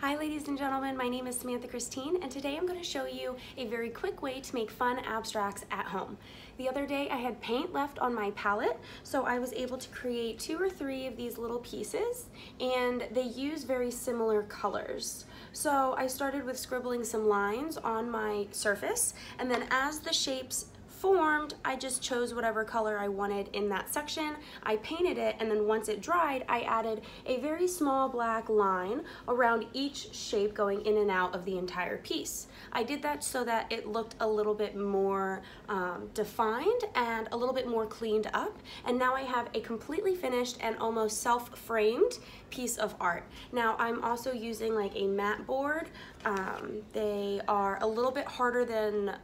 Hi ladies and gentlemen, my name is Samantha Christine and today I'm going to show you a very quick way to make fun abstracts at home. The other day I had paint left on my palette so I was able to create two or three of these little pieces and they use very similar colors. So I started with scribbling some lines on my surface and then as the shapes formed, I just chose whatever color I wanted in that section. I painted it and then once it dried, I added a very small black line around each shape going in and out of the entire piece. I did that so that it looked a little bit more um, defined and a little bit more cleaned up. And now I have a completely finished and almost self-framed piece of art. Now I'm also using like a mat board. Um, they are a little bit harder than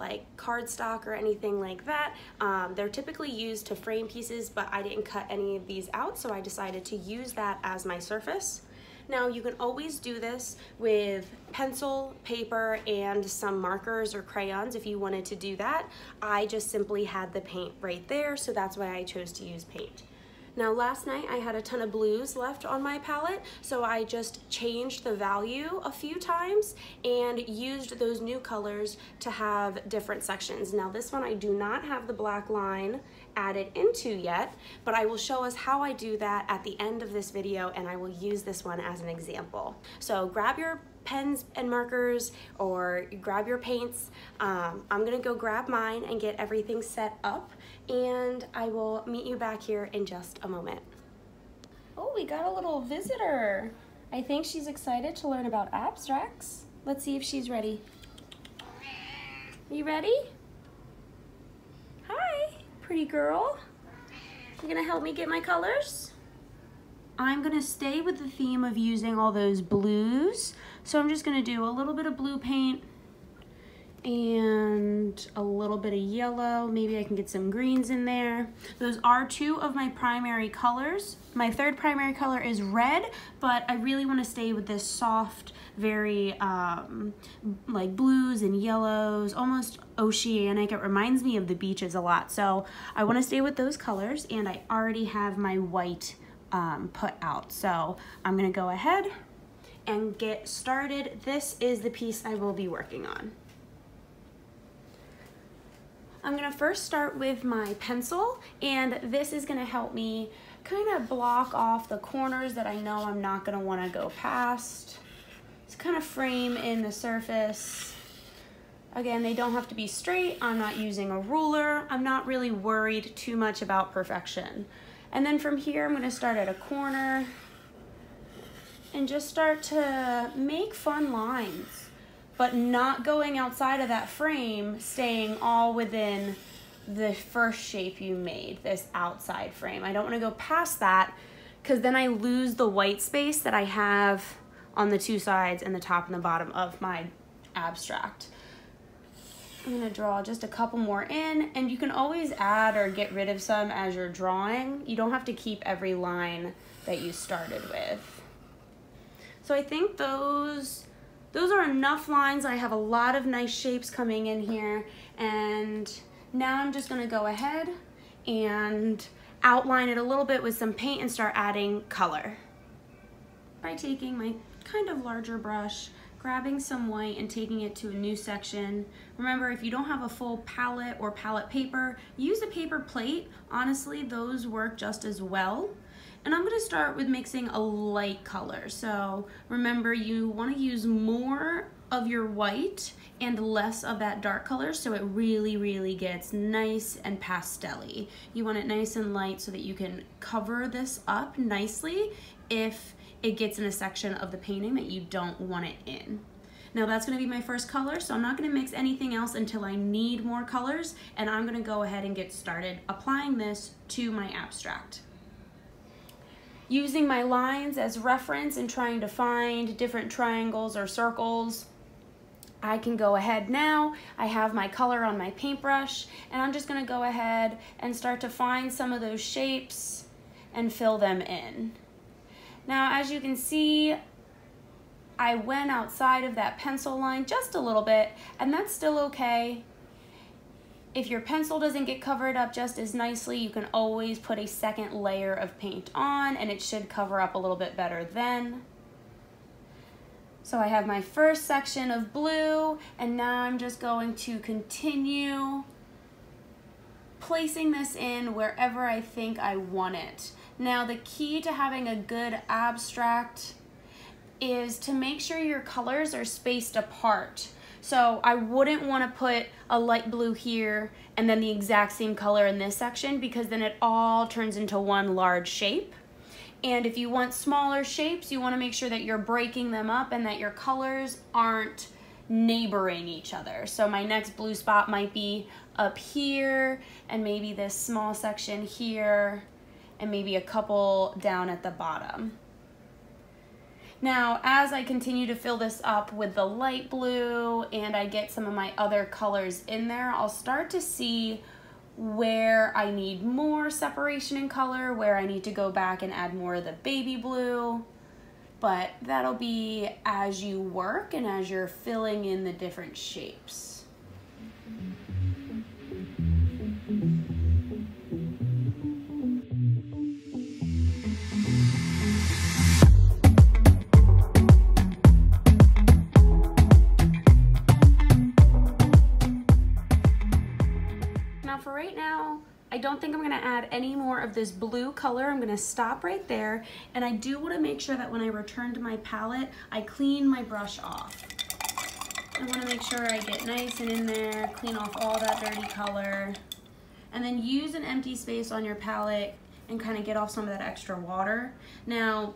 like cardstock or anything like that. Um, they're typically used to frame pieces, but I didn't cut any of these out, so I decided to use that as my surface. Now you can always do this with pencil, paper, and some markers or crayons if you wanted to do that. I just simply had the paint right there, so that's why I chose to use paint. Now last night I had a ton of blues left on my palette, so I just changed the value a few times and used those new colors to have different sections. Now this one I do not have the black line added into yet, but I will show us how I do that at the end of this video and I will use this one as an example. So grab your pens and markers or grab your paints. Um, I'm gonna go grab mine and get everything set up and I will meet you back here in just a moment. Oh, we got a little visitor. I think she's excited to learn about abstracts. Let's see if she's ready. You ready? Pretty girl. You gonna help me get my colors? I'm gonna stay with the theme of using all those blues. So I'm just gonna do a little bit of blue paint and a little bit of yellow. Maybe I can get some greens in there. Those are two of my primary colors. My third primary color is red, but I really wanna stay with this soft, very um, like blues and yellows, almost oceanic. It reminds me of the beaches a lot. So I wanna stay with those colors and I already have my white um, put out. So I'm gonna go ahead and get started. This is the piece I will be working on. I'm gonna first start with my pencil and this is gonna help me kind of block off the corners that I know I'm not gonna wanna go past. It's kind of frame in the surface. Again, they don't have to be straight. I'm not using a ruler. I'm not really worried too much about perfection. And then from here, I'm gonna start at a corner and just start to make fun lines, but not going outside of that frame, staying all within the first shape you made, this outside frame. I don't wanna go past that because then I lose the white space that I have on the two sides and the top and the bottom of my abstract. I'm gonna draw just a couple more in and you can always add or get rid of some as you're drawing. You don't have to keep every line that you started with. So I think those, those are enough lines. I have a lot of nice shapes coming in here and now I'm just gonna go ahead and outline it a little bit with some paint and start adding color. By taking my kind of larger brush grabbing some white and taking it to a new section. Remember, if you don't have a full palette or palette paper, use a paper plate. Honestly, those work just as well. And I'm gonna start with mixing a light color. So remember, you wanna use more of your white and less of that dark color so it really, really gets nice and pastel-y. You want it nice and light so that you can cover this up nicely if it gets in a section of the painting that you don't want it in. Now that's gonna be my first color, so I'm not gonna mix anything else until I need more colors, and I'm gonna go ahead and get started applying this to my abstract. Using my lines as reference and trying to find different triangles or circles, I can go ahead now. I have my color on my paintbrush, and I'm just gonna go ahead and start to find some of those shapes and fill them in. Now, as you can see, I went outside of that pencil line just a little bit, and that's still okay. If your pencil doesn't get covered up just as nicely, you can always put a second layer of paint on, and it should cover up a little bit better then. So I have my first section of blue and now I'm just going to continue placing this in wherever I think I want it. Now the key to having a good abstract is to make sure your colors are spaced apart. So I wouldn't want to put a light blue here and then the exact same color in this section because then it all turns into one large shape. And if you want smaller shapes, you want to make sure that you're breaking them up and that your colors aren't neighboring each other. So my next blue spot might be up here and maybe this small section here and maybe a couple down at the bottom. Now, as I continue to fill this up with the light blue and I get some of my other colors in there, I'll start to see where I need more separation in color, where I need to go back and add more of the baby blue. But that'll be as you work and as you're filling in the different shapes. Right now, I don't think I'm gonna add any more of this blue color. I'm gonna stop right there. And I do wanna make sure that when I return to my palette, I clean my brush off. I wanna make sure I get nice and in there, clean off all that dirty color. And then use an empty space on your palette and kind of get off some of that extra water. Now,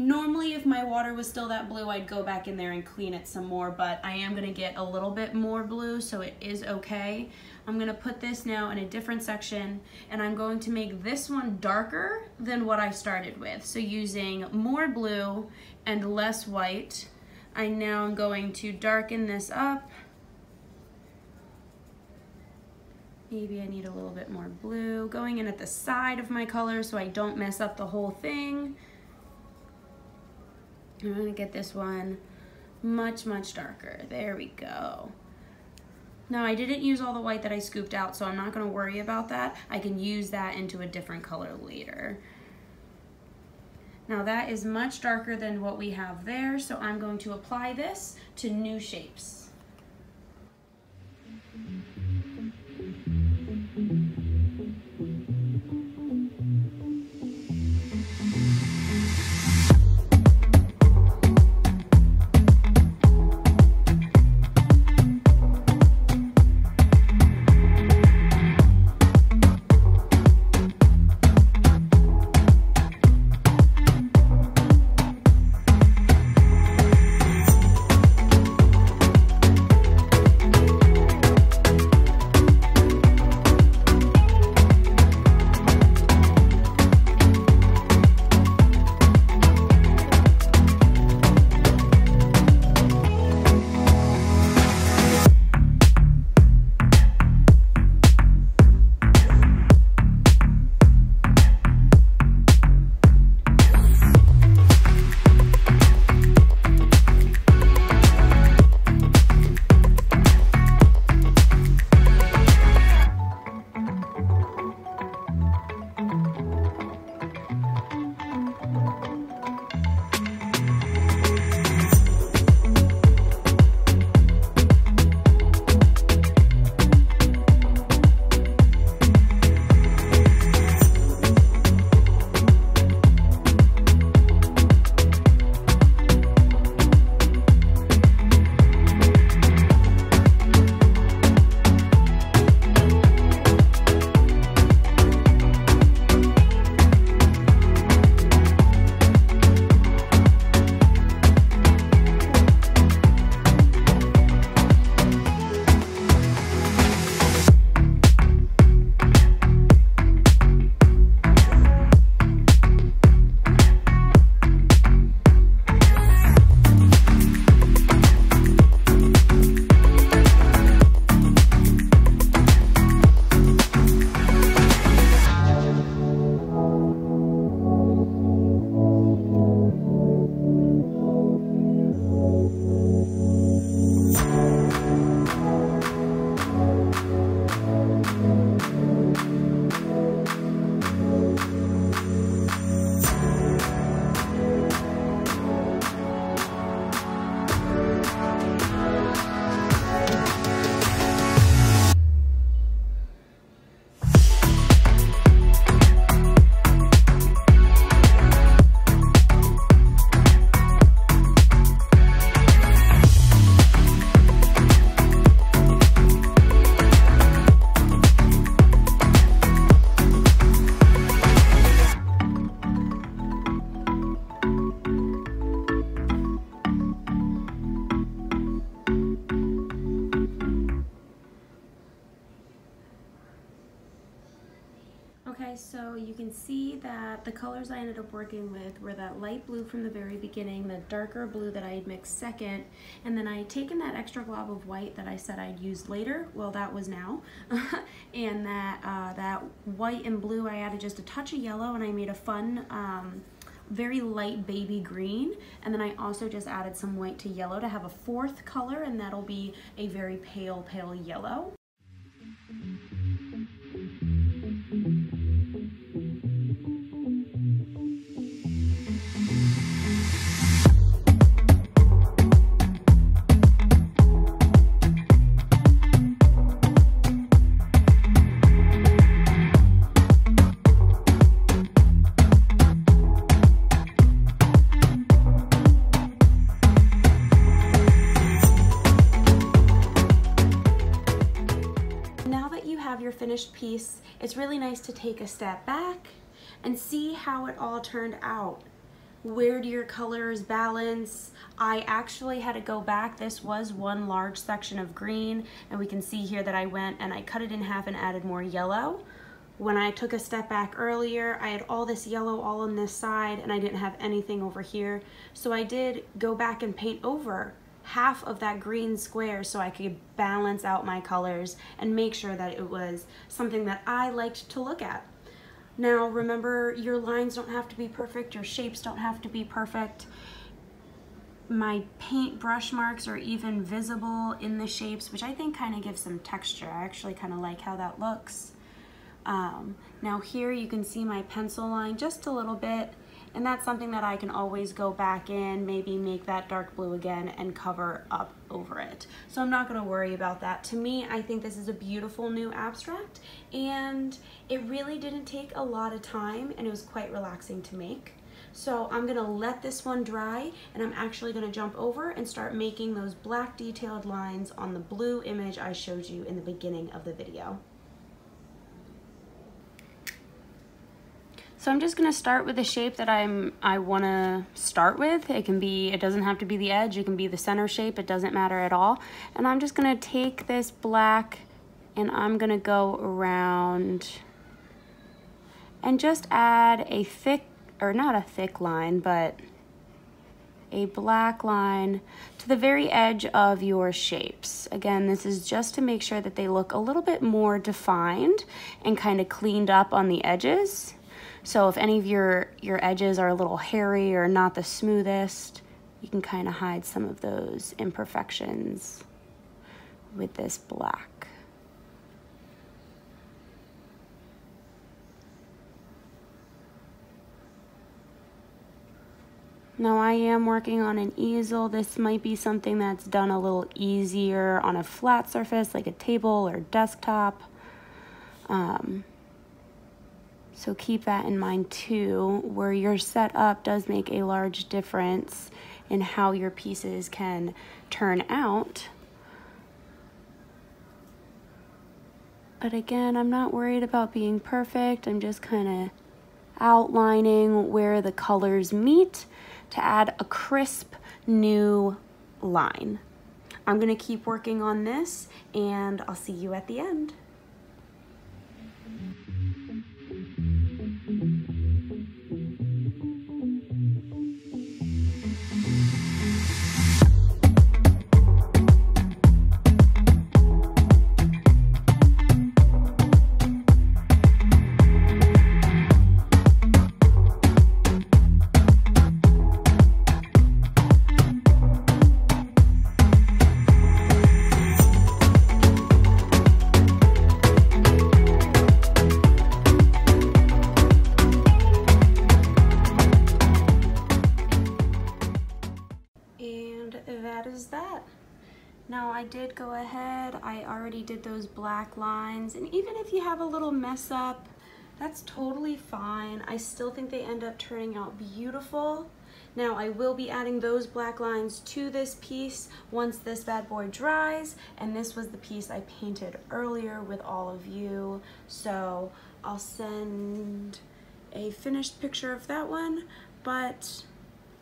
Normally, if my water was still that blue, I'd go back in there and clean it some more, but I am gonna get a little bit more blue, so it is okay. I'm gonna put this now in a different section, and I'm going to make this one darker than what I started with. So using more blue and less white, I now am going to darken this up. Maybe I need a little bit more blue. Going in at the side of my color so I don't mess up the whole thing. I'm gonna get this one much, much darker. There we go. Now I didn't use all the white that I scooped out, so I'm not gonna worry about that. I can use that into a different color later. Now that is much darker than what we have there, so I'm going to apply this to new shapes. Can see that the colors I ended up working with were that light blue from the very beginning, the darker blue that I had mixed second, and then I had taken that extra glob of white that I said I'd use later, well that was now, and that, uh, that white and blue I added just a touch of yellow and I made a fun um, very light baby green and then I also just added some white to yellow to have a fourth color and that'll be a very pale pale yellow. Finished piece, it's really nice to take a step back and see how it all turned out. Where do your colors balance? I actually had to go back. This was one large section of green and we can see here that I went and I cut it in half and added more yellow. When I took a step back earlier, I had all this yellow all on this side and I didn't have anything over here. So I did go back and paint over half of that green square so I could balance out my colors and make sure that it was something that I liked to look at. Now remember your lines don't have to be perfect, your shapes don't have to be perfect. My paint brush marks are even visible in the shapes, which I think kind of gives some texture. I actually kind of like how that looks. Um, now here you can see my pencil line just a little bit and that's something that I can always go back in, maybe make that dark blue again and cover up over it. So I'm not gonna worry about that. To me, I think this is a beautiful new abstract and it really didn't take a lot of time and it was quite relaxing to make. So I'm gonna let this one dry and I'm actually gonna jump over and start making those black detailed lines on the blue image I showed you in the beginning of the video. So I'm just gonna start with the shape that I'm I wanna start with. It can be, it doesn't have to be the edge, it can be the center shape, it doesn't matter at all. And I'm just gonna take this black and I'm gonna go around and just add a thick, or not a thick line, but a black line to the very edge of your shapes. Again, this is just to make sure that they look a little bit more defined and kind of cleaned up on the edges. So if any of your, your edges are a little hairy or not the smoothest, you can kind of hide some of those imperfections with this black. Now I am working on an easel. This might be something that's done a little easier on a flat surface like a table or desktop. Um, so keep that in mind too, where your setup does make a large difference in how your pieces can turn out. But again, I'm not worried about being perfect. I'm just kind of outlining where the colors meet to add a crisp new line. I'm gonna keep working on this and I'll see you at the end. Ahead, I already did those black lines, and even if you have a little mess up, that's totally fine. I still think they end up turning out beautiful. Now I will be adding those black lines to this piece once this bad boy dries, and this was the piece I painted earlier with all of you, so I'll send a finished picture of that one, but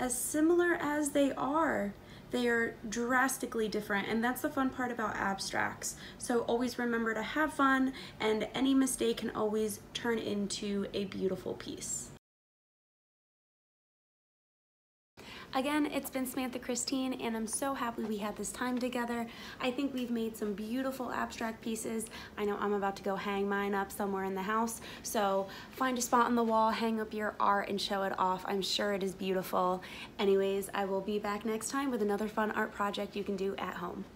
as similar as they are, they are drastically different and that's the fun part about abstracts. So always remember to have fun and any mistake can always turn into a beautiful piece. Again, it's been Samantha Christine, and I'm so happy we had this time together. I think we've made some beautiful abstract pieces. I know I'm about to go hang mine up somewhere in the house, so find a spot on the wall, hang up your art, and show it off. I'm sure it is beautiful. Anyways, I will be back next time with another fun art project you can do at home.